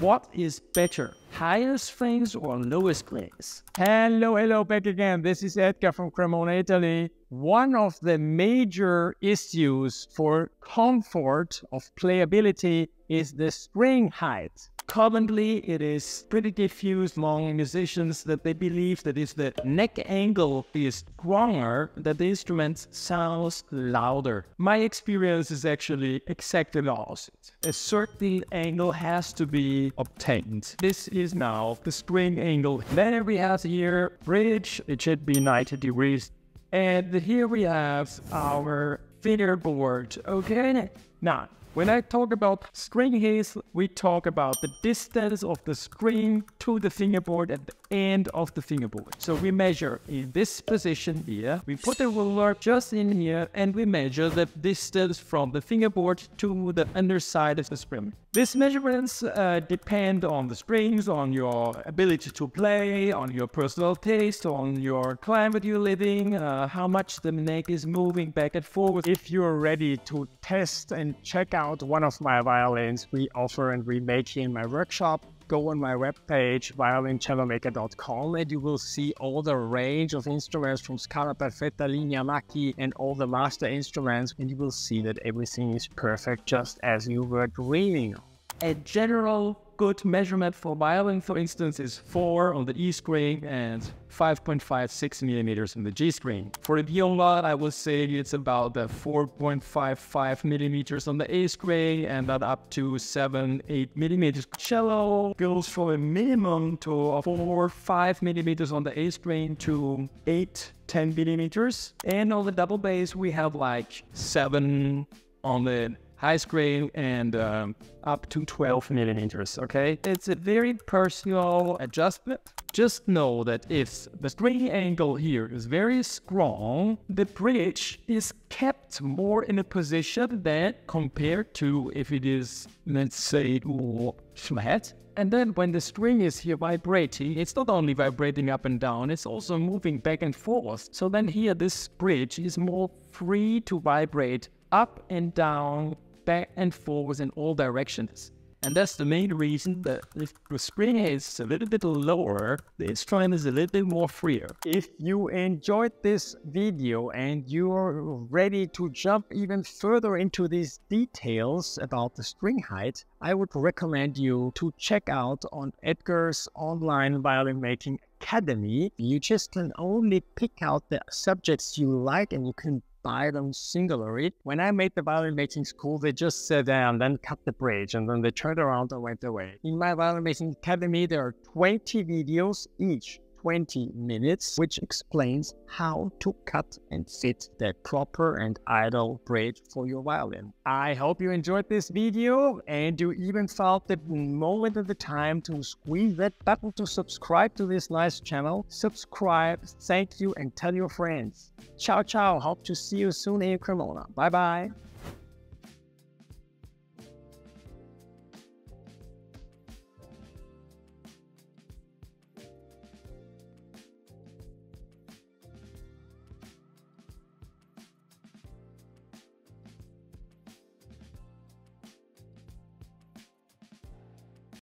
What is better, higher strings or lower strings? Hello, hello, back again. This is Edgar from Cremona, Italy. One of the major issues for comfort of playability is the string height. Commonly, it is pretty diffused among musicians that they believe that if the neck angle is stronger, that the instrument sounds louder. My experience is actually exactly the opposite. A certain angle has to be obtained. This is now the string angle. Then we have here bridge, it should be 90 degrees. And here we have our fingerboard, okay? Now, when I talk about string height, we talk about the distance of the string to the fingerboard at the end of the fingerboard. So we measure in this position here, we put the ruler just in here and we measure the distance from the fingerboard to the underside of the string. These measurements uh, depend on the strings, on your ability to play, on your personal taste, on your climate you're living, uh, how much the neck is moving back and forth. If you're ready to test and check out one of my violins we offer and we make here in my workshop, go on my webpage, violincellomaker.com, and you will see all the range of instruments from Scala Perfetta, Linea Macchi, and all the master instruments, and you will see that everything is perfect just as you were dreaming. A general good measurement for violin, for instance, is 4 on the E string and 5.56 millimeters on the G string. For the viola, I would say it's about uh, 4.55 millimeters on the A string and that up to 7, 8 millimeters. Cello goes from a minimum to 4, 5 millimeters on the A string to 8, 10 millimeters. And on the double bass, we have like 7 on the high screen and um, up to 12 millimeters, okay? It's a very personal adjustment. Just know that if the string angle here is very strong, the bridge is kept more in a position than compared to if it is, let's say, flat. And then when the string is here vibrating, it's not only vibrating up and down, it's also moving back and forth. So then here this bridge is more free to vibrate up and down back and forwards in all directions. And that's the main reason that if the spring is a little bit lower, the instrument is a little bit more freer. If you enjoyed this video and you're ready to jump even further into these details about the string height, I would recommend you to check out on Edgar's online violin making academy. You just can only pick out the subjects you like and you can buy them singularly. When I made the violin making school, they just sat down, then cut the bridge, and then they turned around and went away. In my violin making academy, there are 20 videos each 20 minutes, which explains how to cut and fit the proper and idle bridge for your violin. I hope you enjoyed this video and you even felt the moment of the time to squeeze that button to subscribe to this nice channel. Subscribe, thank you, and tell your friends. Ciao, ciao. Hope to see you soon in Cremona. Bye bye.